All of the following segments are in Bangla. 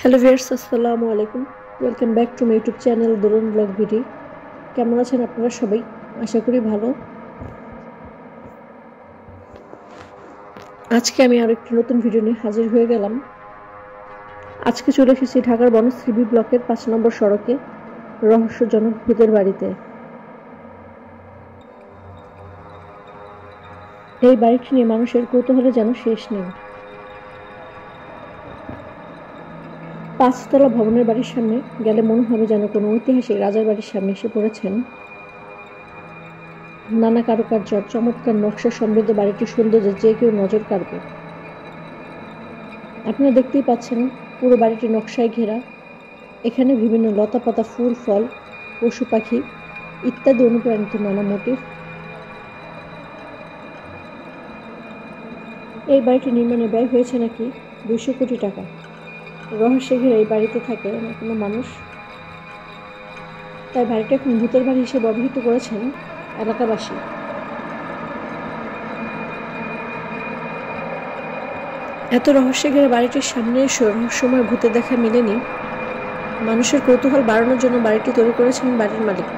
হ্যালো ভিয়ার্স আসসালামু আলাইকুম welcome back to my YouTube channel দরুন ব্লগ ভিডি কেমন আছেন আপনারা সবাই? আশা করি ভালো। আজকে আমি আর একটি নতুন ভিডিও নিয়ে হাজির হয়ে গেলাম। আজকে চলে এসেছি ঢাকার বনশ্রীবি ব্লকের পাঁচ নম্বর সড়কে, রহস্যজনক ভূতের বাড়িতে। এই বাড়িটি নিয়ে মানুষের কৌতূহলে যেন শেষ নেই। পাঁচতলা ভবনের বাড়ির সামনে গেলে মনে হবে যেন কোনো ঐতিহাসিক রাজার বাড়ির সামনে এসে পড়েছেন। নানা কারুকার্য চমৎকার নকশা সমৃদ্ধ বাড়িটির সৌন্দর্য যে কেউ নজর কাড়বে। আপনারা দেখতেই পাচ্ছেন পুরো বাড়িটি নকশায় ঘেরা। এখানে বিভিন্ন লতা পাতা ফুল, ফল, পশু পাখি ইত্যাদি অনুপ্রাণিত নানা মোটিভ। এই বাড়িটি নির্মাণে ব্যয় হয়েছে নাকি দুইশো কোটি টাকা? রহস্যে ঘিরে এই বাড়িতে থাকে না কোনো মানুষ। তাই বাড়িটা এখন ভূতের বাড়ি হিসেবে অভিহিত করেছেন এলাকাবাসী। এত রহস্যে ঘিরে বাড়িটির সামনে রহস্যময় ভূতে দেখা মেলেনি। মানুষের কৌতূহল বাড়ানোর জন্য বাড়িটি তৈরি করেছেন বাড়ির মালিক।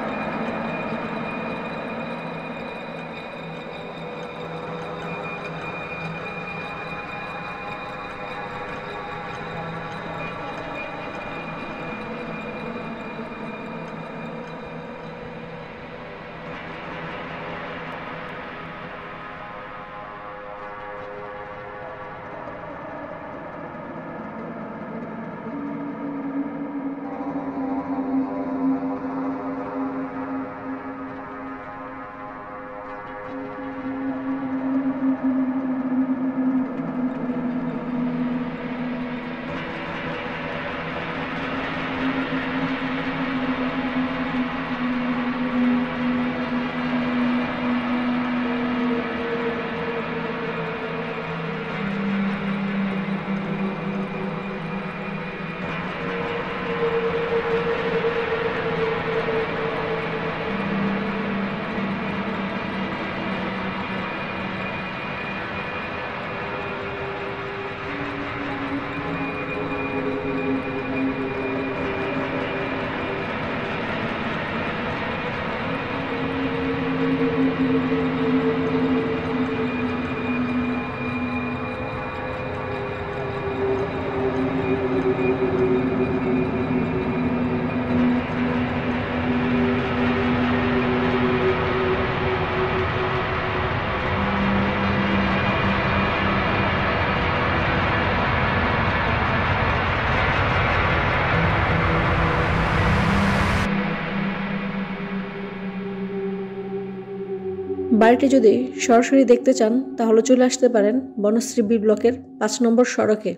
বাড়িটি যদি সরাসরি দেখতে চান, তাহলে চলে আসতে পারেন বনশ্রী বি ব্লকের পাঁচ নম্বর সড়কে।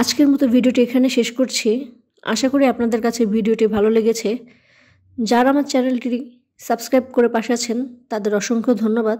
আজকের মতো ভিডিওটি এখানে শেষ করছি। আশা করি আপনাদের কাছে ভিডিওটি ভালো লেগেছে। যারা আমার চ্যানেলটি সাবস্ক্রাইব করে পাশে আছেন, তাদের অসংখ্য ধন্যবাদ।